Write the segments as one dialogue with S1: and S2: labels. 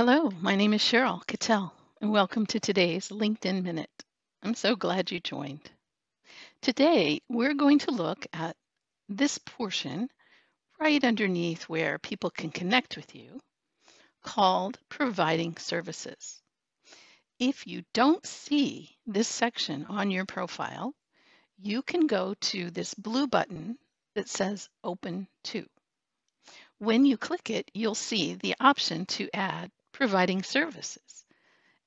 S1: Hello, my name is Sheryl Cattel, and welcome to today's LinkedIn Minute. I'm so glad you joined. Today, we're going to look at this portion right underneath where people can connect with you called Providing Services. If you don't see this section on your profile, you can go to this blue button that says Open To. When you click it, you'll see the option to add providing services,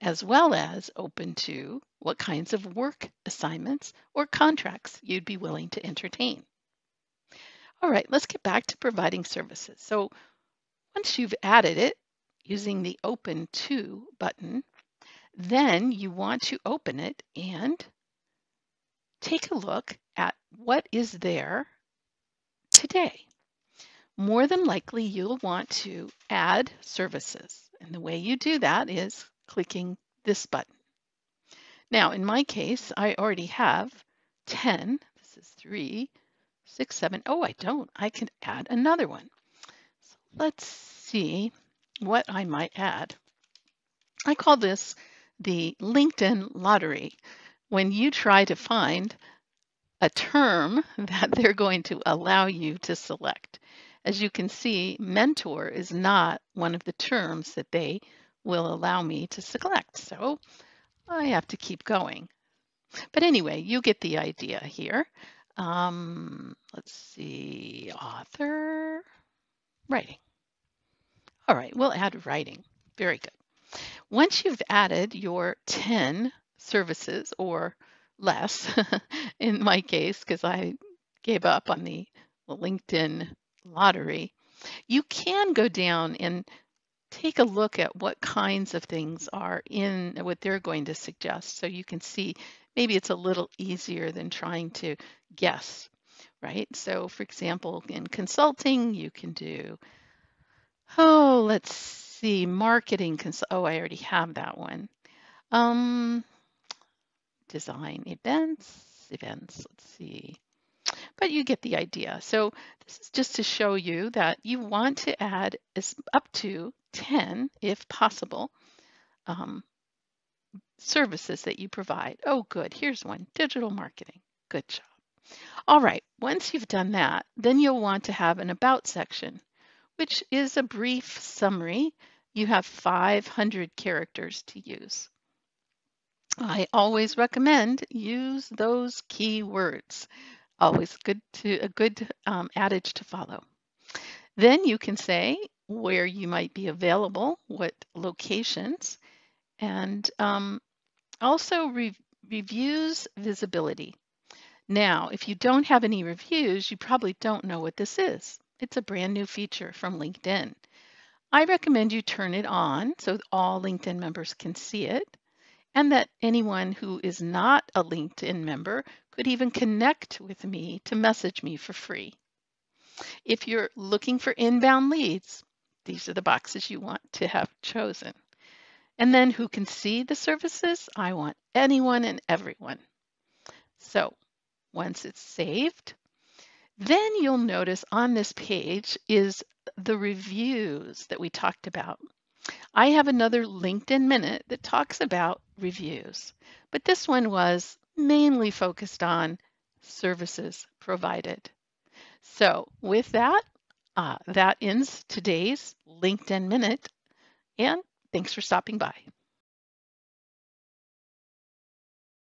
S1: as well as open to what kinds of work assignments or contracts you'd be willing to entertain. All right, let's get back to providing services. So once you've added it using the Open To button, then you want to open it and take a look at what is there today. More than likely, you'll want to add services. And the way you do that is clicking this button. Now, in my case, I already have 10. This is three, six, seven. Oh, I don't. I can add another one. So let's see what I might add. I call this the LinkedIn lottery. When you try to find a term that they're going to allow you to select. As you can see, mentor is not one of the terms that they will allow me to select. So I have to keep going. But anyway, you get the idea here. Um, let's see, author, writing. All right, we'll add writing. Very good. Once you've added your 10 services or less in my case, because I gave up on the LinkedIn lottery, you can go down and take a look at what kinds of things are in what they're going to suggest. So you can see maybe it's a little easier than trying to guess, right? So for example, in consulting, you can do, oh, let's see, marketing. Cons oh, I already have that one. Um, design events, events, let's see but you get the idea. So this is just to show you that you want to add as up to 10, if possible, um, services that you provide. Oh, good, here's one, digital marketing. Good job. All right, once you've done that, then you'll want to have an about section, which is a brief summary. You have 500 characters to use. I always recommend use those keywords always good to a good um, adage to follow. Then you can say where you might be available, what locations, and um, also re reviews visibility. Now, if you don't have any reviews, you probably don't know what this is. It's a brand new feature from LinkedIn. I recommend you turn it on so all LinkedIn members can see it and that anyone who is not a LinkedIn member could even connect with me to message me for free. If you're looking for inbound leads, these are the boxes you want to have chosen. And then who can see the services? I want anyone and everyone. So once it's saved, then you'll notice on this page is the reviews that we talked about. I have another LinkedIn Minute that talks about reviews, but this one was mainly focused on services provided. So with that, uh, that ends today's LinkedIn Minute, and thanks for stopping by.